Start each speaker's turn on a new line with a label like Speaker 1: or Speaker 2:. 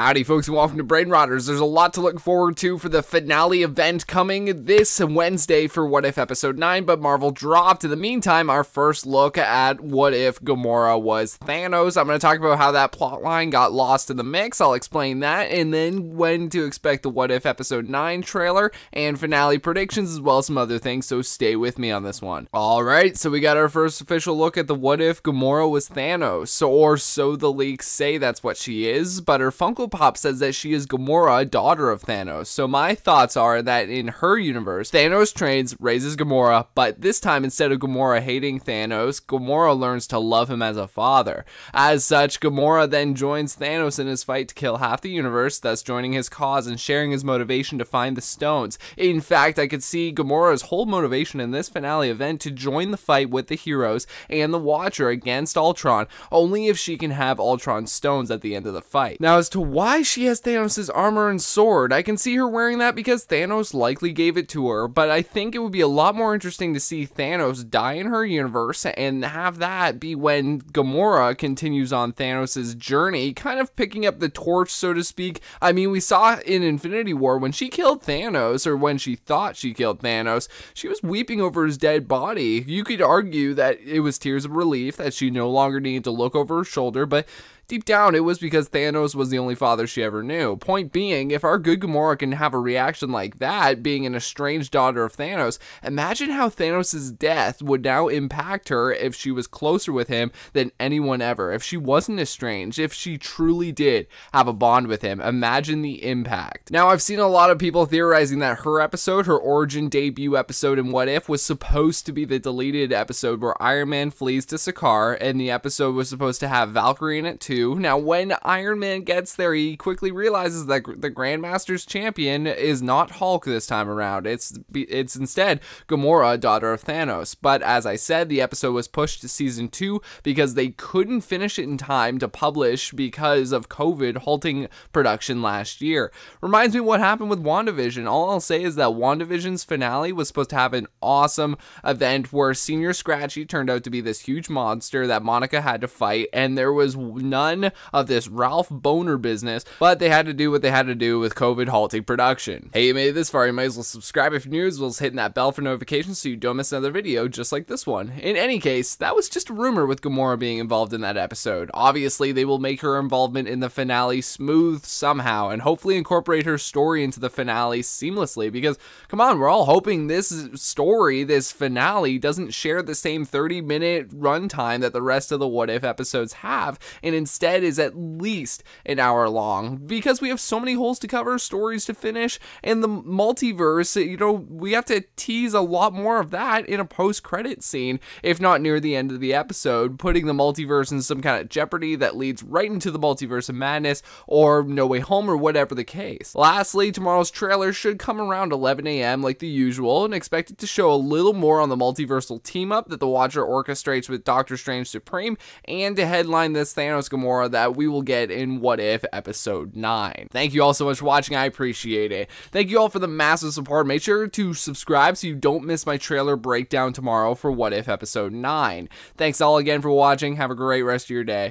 Speaker 1: Howdy folks and welcome to Brain Rotters. There's a lot to look forward to for the finale event coming this Wednesday for What If Episode 9, but Marvel dropped in the meantime our first look at What If Gamora was Thanos. I'm going to talk about how that plotline got lost in the mix, I'll explain that, and then when to expect the What If Episode 9 trailer and finale predictions as well as some other things, so stay with me on this one. Alright, so we got our first official look at the What If Gamora was Thanos, or so the leaks say that's what she is, but her Funko Pop says that she is Gamora, daughter of Thanos. So my thoughts are that in her universe, Thanos trains, raises Gamora, but this time instead of Gamora hating Thanos, Gamora learns to love him as a father. As such, Gamora then joins Thanos in his fight to kill half the universe, thus joining his cause and sharing his motivation to find the stones. In fact, I could see Gamora's whole motivation in this finale event to join the fight with the heroes and the Watcher against Ultron, only if she can have Ultron's stones at the end of the fight. Now, as to why she has Thanos' armor and sword. I can see her wearing that because Thanos likely gave it to her, but I think it would be a lot more interesting to see Thanos die in her universe and have that be when Gamora continues on Thanos' journey, kind of picking up the torch, so to speak. I mean, we saw in Infinity War when she killed Thanos, or when she thought she killed Thanos, she was weeping over his dead body. You could argue that it was tears of relief that she no longer needed to look over her shoulder, but Deep down, it was because Thanos was the only father she ever knew. Point being, if our good Gamora can have a reaction like that, being an estranged daughter of Thanos, imagine how Thanos' death would now impact her if she was closer with him than anyone ever. If she wasn't estranged, if she truly did have a bond with him, imagine the impact. Now, I've seen a lot of people theorizing that her episode, her origin debut episode in What If, was supposed to be the deleted episode where Iron Man flees to Sakaar, and the episode was supposed to have Valkyrie in it too now, when Iron Man gets there, he quickly realizes that the Grandmaster's champion is not Hulk this time around. It's it's instead Gamora, daughter of Thanos. But as I said, the episode was pushed to season two because they couldn't finish it in time to publish because of COVID halting production last year. Reminds me what happened with WandaVision. All I'll say is that WandaVision's finale was supposed to have an awesome event where Señor Scratchy turned out to be this huge monster that Monica had to fight, and there was none none of this Ralph Bohner business, but they had to do what they had to do with COVID halting production. Hey, you made it this far, you might as well subscribe if you're new, as well as hitting that bell for notifications so you don't miss another video just like this one. In any case, that was just a rumor with Gamora being involved in that episode. Obviously, they will make her involvement in the finale smooth somehow, and hopefully incorporate her story into the finale seamlessly, because, come on, we're all hoping this story, this finale, doesn't share the same 30 minute runtime that the rest of the What If episodes have, and instead instead is at least an hour long because we have so many holes to cover, stories to finish, and the multiverse, you know, we have to tease a lot more of that in a post credit scene, if not near the end of the episode, putting the multiverse in some kind of jeopardy that leads right into the multiverse of madness or No Way Home or whatever the case. Lastly, tomorrow's trailer should come around 11 a.m. like the usual and expect it to show a little more on the multiversal team up that the Watcher orchestrates with Doctor Strange Supreme and to headline this Thanos Gamora that we will get in What If Episode 9. Thank you all so much for watching. I appreciate it. Thank you all for the massive support. Make sure to subscribe so you don't miss my trailer breakdown tomorrow for What If Episode 9. Thanks all again for watching. Have a great rest of your day.